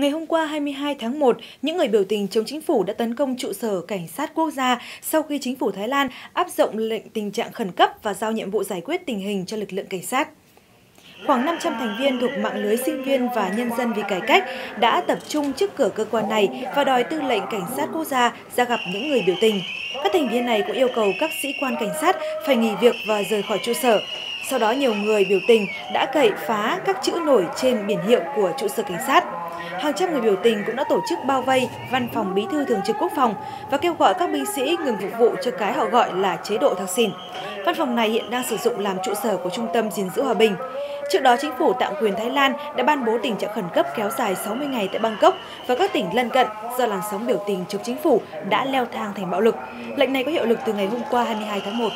Ngày hôm qua 22 tháng 1, những người biểu tình chống chính phủ đã tấn công trụ sở cảnh sát quốc gia sau khi chính phủ Thái Lan áp dụng lệnh tình trạng khẩn cấp và giao nhiệm vụ giải quyết tình hình cho lực lượng cảnh sát. Khoảng 500 thành viên thuộc mạng lưới sinh viên và nhân dân vì cải cách đã tập trung trước cửa cơ quan này và đòi tư lệnh cảnh sát quốc gia ra gặp những người biểu tình. Các thành viên này cũng yêu cầu các sĩ quan cảnh sát phải nghỉ việc và rời khỏi trụ sở. Sau đó nhiều người biểu tình đã cậy phá các chữ nổi trên biển hiệu của trụ sở cảnh sát. Hàng trăm người biểu tình cũng đã tổ chức bao vây văn phòng bí thư thường trực quốc phòng và kêu gọi các binh sĩ ngừng phục vụ cho cái họ gọi là chế độ thạc xỉn. Văn phòng này hiện đang sử dụng làm trụ sở của Trung tâm gìn giữ hòa bình. Trước đó, chính phủ tạm quyền Thái Lan đã ban bố tình trạng khẩn cấp kéo dài 60 ngày tại Bangkok và các tỉnh lân cận do làn sóng biểu tình chống chính phủ đã leo thang thành bạo lực. Lệnh này có hiệu lực từ ngày hôm qua 22 tháng 1.